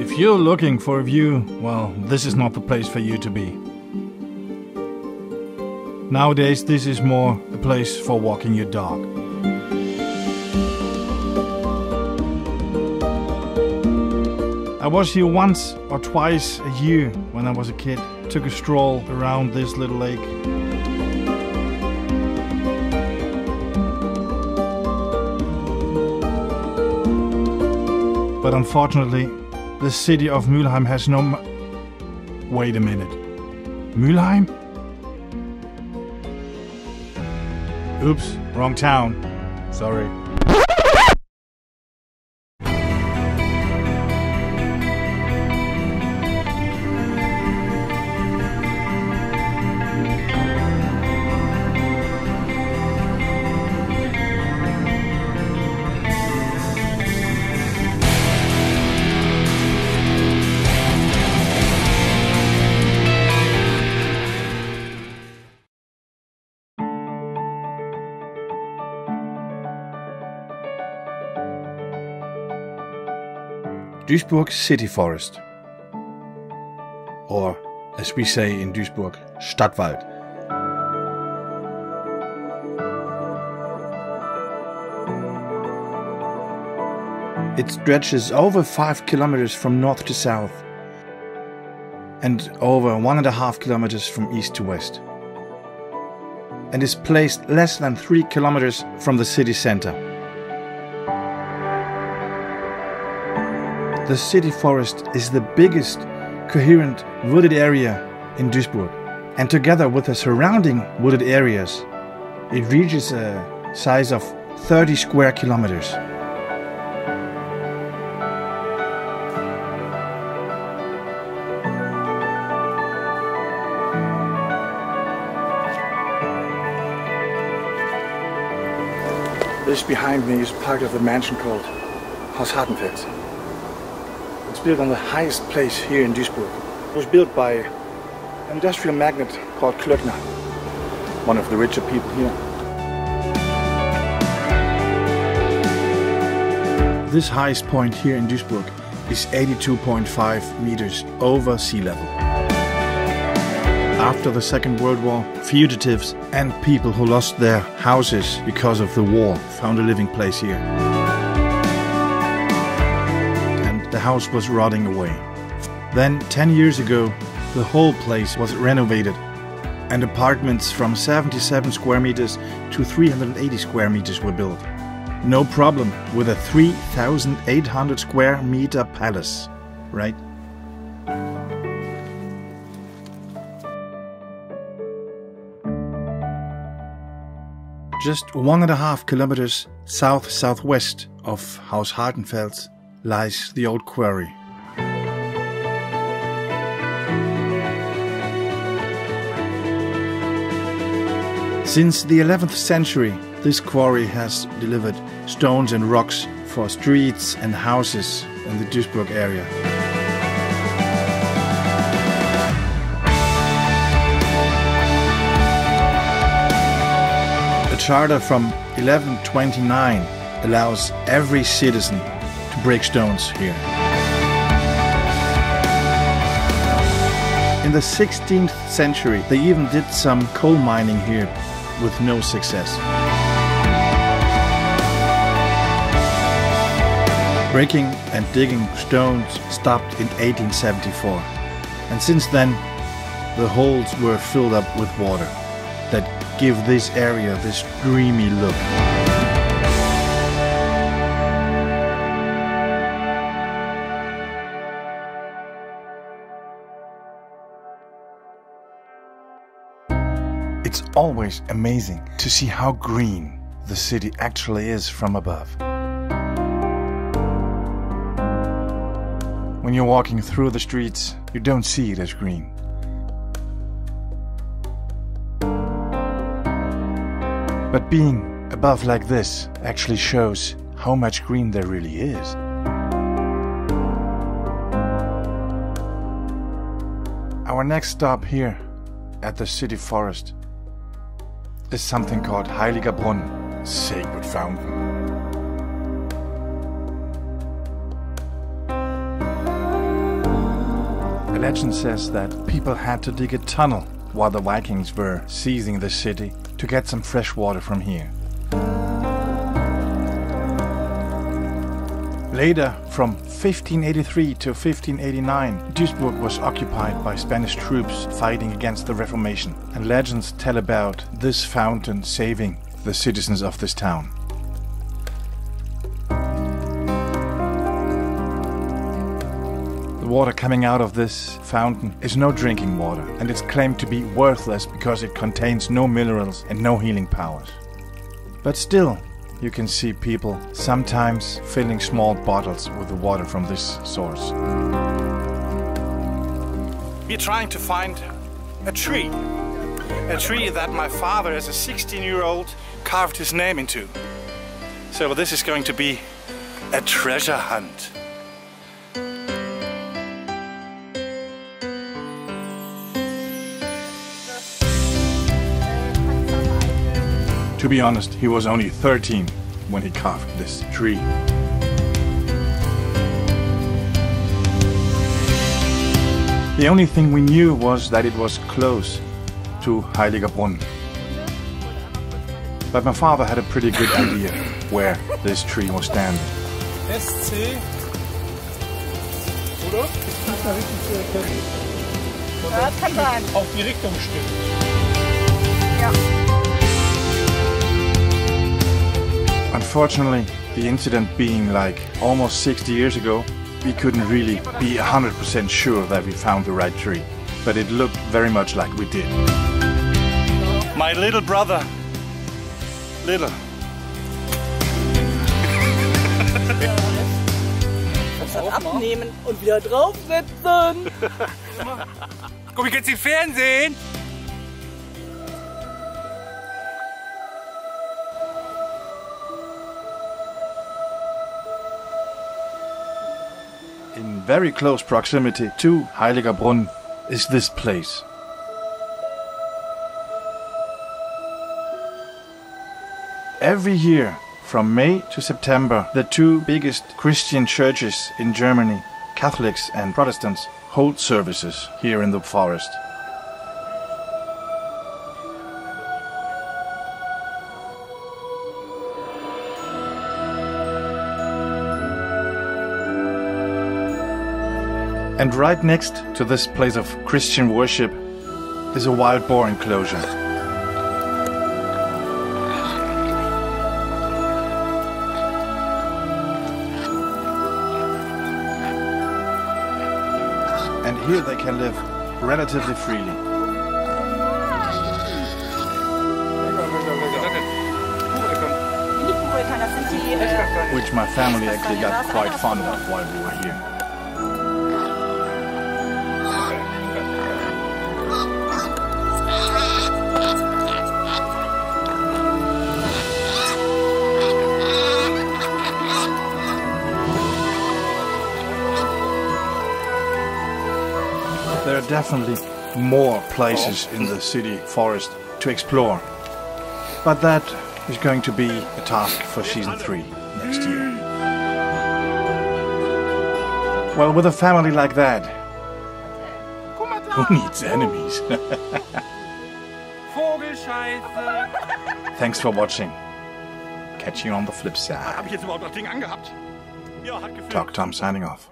If you're looking for a view, well, this is not the place for you to be. Nowadays, this is more a place for walking your dog. I was here once or twice a year when I was a kid. Took a stroll around this little lake. But unfortunately, the city of Mülheim has no. Wait a minute. Mülheim? Oops, wrong town. Sorry. Duisburg City Forest. Or, as we say in Duisburg, Stadtwald. It stretches over 5 kilometers from north to south and over one and a half kilometers from east to west and is placed less than 3 kilometers from the city center. The city forest is the biggest coherent wooded area in Duisburg, and together with the surrounding wooded areas, it reaches a size of 30 square kilometers. This behind me is part of the mansion called Haus Hartenfels. Built on the highest place here in Duisburg. It was built by an industrial magnate called Klöckner, one of the richer people here. This highest point here in Duisburg is 82.5 meters over sea level. After the Second World War, fugitives and people who lost their houses because of the war found a living place here. House was rotting away. Then, 10 years ago, the whole place was renovated and apartments from 77 square meters to 380 square meters were built. No problem with a 3,800 square meter palace, right? Just one and a half kilometers south southwest of Haus Hartenfels lies the old quarry. Since the 11th century, this quarry has delivered stones and rocks for streets and houses in the Duisburg area. A charter from 1129 allows every citizen break stones here. In the 16th century, they even did some coal mining here with no success. Breaking and digging stones stopped in 1874, and since then, the holes were filled up with water that give this area this dreamy look. It's always amazing to see how green the city actually is from above. When you're walking through the streets, you don't see it as green. But being above like this actually shows how much green there really is. Our next stop here at the city forest is something called Heiliger Heiligerbronn, Sacred Fountain. The legend says that people had to dig a tunnel while the Vikings were seizing the city to get some fresh water from here. Later, from 1583 to 1589, Duisburg was occupied by Spanish troops fighting against the Reformation, and legends tell about this fountain saving the citizens of this town. The water coming out of this fountain is no drinking water, and it's claimed to be worthless because it contains no minerals and no healing powers. But still, you can see people sometimes filling small bottles with the water from this source. We're trying to find a tree. A tree that my father, as a 16 year old, carved his name into. So this is going to be a treasure hunt. To be honest, he was only 13 when he carved this tree. The only thing we knew was that it was close to Heiliger Brunn. But my father had a pretty good idea where this tree was standing. SC. Oder? Nicht mal richtig zu erkennen. Ja, das kann sein. Auch die Richtung stimmt. Ja. Unfortunately, the incident being like almost 60 years ago, we couldn't really be 100% sure that we found the right tree. But it looked very much like we did. My little brother. Little. Abnehmen und wieder draufsetzen. Guck, ich jetzt im Fernsehen. In very close proximity to Heiliger Brunn is this place. Every year, from May to September, the two biggest Christian churches in Germany, Catholics and Protestants, hold services here in the forest. And right next to this place of Christian worship is a wild boar enclosure. And here they can live relatively freely. Which my family actually got quite fond of while we were here. Are definitely more places in the city forest to explore, but that is going to be a task for season three next year. Well, with a family like that, who needs enemies? Thanks for watching. Catch you on the flip side. Habe ich jetzt überhaupt das Ding angehabt? Ja, hat gefilmt. TogTom signing off.